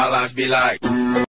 My life be like.